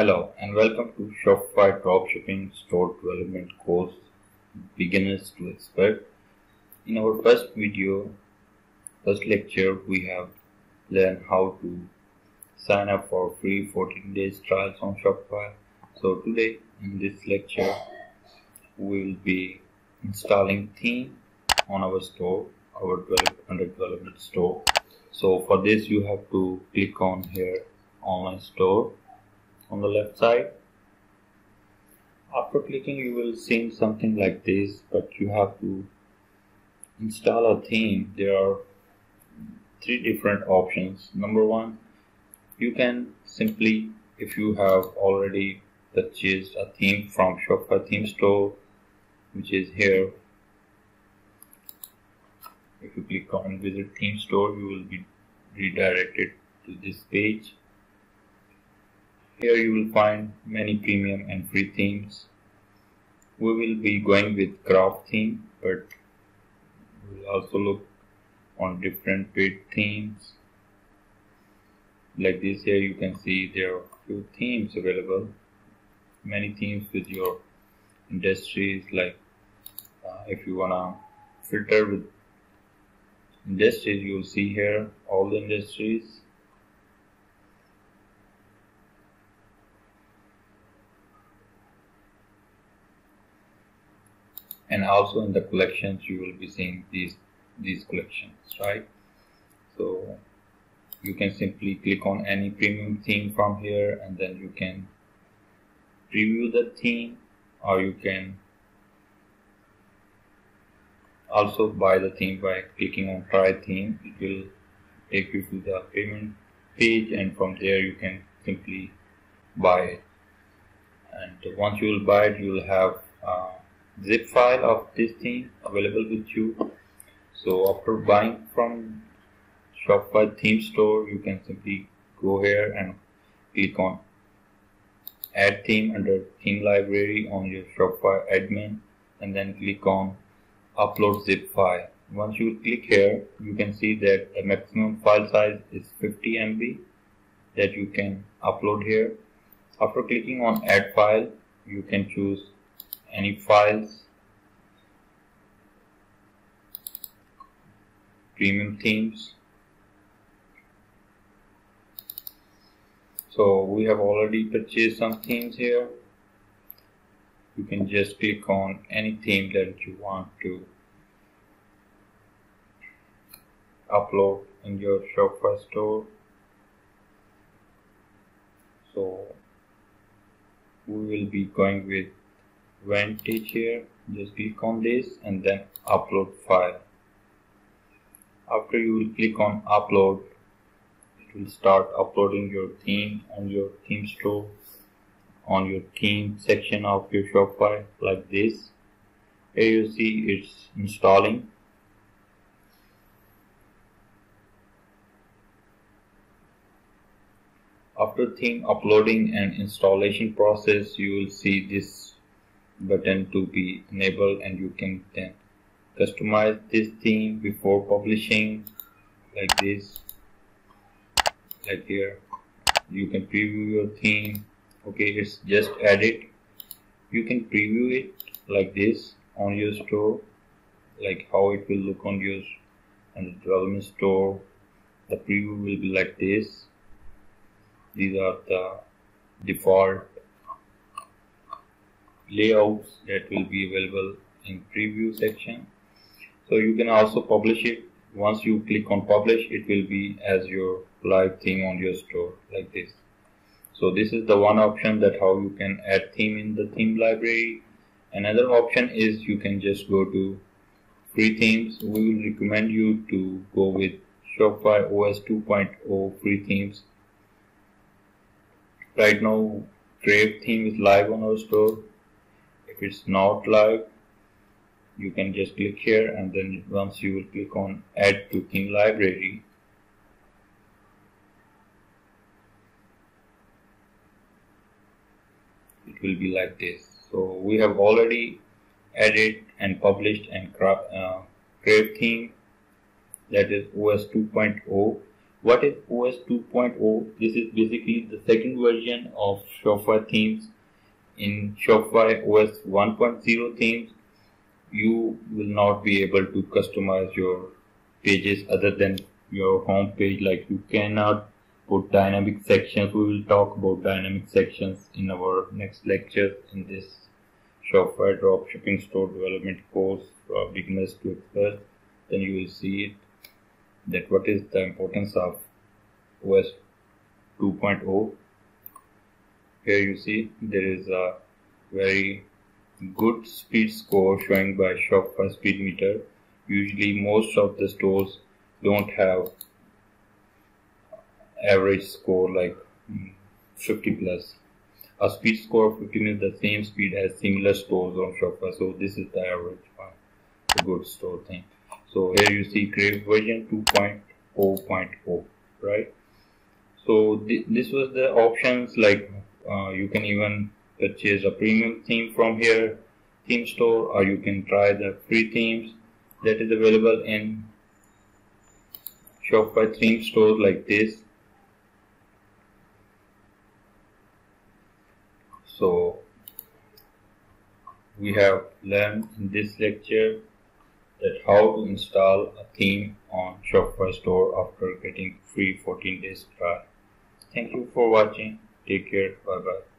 Hello and welcome to Shopify Dropshipping Store Development course Beginners to Expert. In our first video, first lecture, we have learned how to sign up for free 14 days trials on Shopify. So today in this lecture, we will be installing theme on our store, our develop, under development store. So for this, you have to click on here online store on the left side. After clicking you will see something like this but you have to install a theme. There are three different options. Number one you can simply if you have already purchased a theme from Shopify theme store which is here if you click on visit theme store you will be redirected to this page here you will find many premium and free themes. We will be going with craft theme, but we'll also look on different paid themes. Like this here you can see there are few themes available. Many themes with your industries like uh, if you wanna filter with industries you will see here all the industries and also in the collections you will be seeing these these collections right? So you can simply click on any premium theme from here and then you can preview the theme or you can also buy the theme by clicking on try theme. It will take you to the payment page and from there you can simply buy it. And once you will buy it you will have uh, zip file of this theme available with you. So after buying from Shopify theme store you can simply go here and click on add theme under theme library on your Shopify admin and then click on upload zip file. Once you click here you can see that the maximum file size is 50 MB that you can upload here. After clicking on add file you can choose any files? Premium themes? So we have already purchased some themes here. You can just click on any theme that you want to upload in your Shopify store. So we will be going with Vantage here just click on this and then upload file. After you will click on upload it will start uploading your theme on your theme store on your theme section of your Shopify like this. Here you see it's installing. After theme uploading and installation process you will see this button to be enabled and you can then customize this theme before publishing like this. Like here you can preview your theme. Okay it's just added. You can preview it like this on your store like how it will look on your on the development store. The preview will be like this. These are the default layouts that will be available in preview section. So you can also publish it. Once you click on publish it will be as your live theme on your store like this. So this is the one option that how you can add theme in the theme library. Another option is you can just go to free themes. We will recommend you to go with Shopify OS 2.0 free themes. Right now Crave theme is live on our store it's not live you can just click here and then once you will click on add to theme library it will be like this so we have already added and published and uh, Crave theme that is OS 2.0 what is OS 2.0? This is basically the second version of Shopify themes. In Shopify OS 1.0 themes, you will not be able to customize your pages other than your home page. Like you cannot put dynamic sections. We will talk about dynamic sections in our next lecture in this Shopify dropshipping store development course for beginners to experts. Then you will see it that what is the importance of OS 2.0 here you see there is a very good speed score showing by Shopify speed meter. Usually most of the stores don't have average score like hmm, 50 plus. A speed score of 15 is the same speed as similar stores on Shopify so this is the average one a good store thing. So here you see Crave version 2.0.0 right? So th this was the options like uh, you can even purchase a premium theme from here theme store or you can try the free themes that is available in Shopify theme store like this so we have learned in this lecture that how to install a theme on Shopify store after getting free 14 days trial. Thank you for watching. Take care. Bye bye.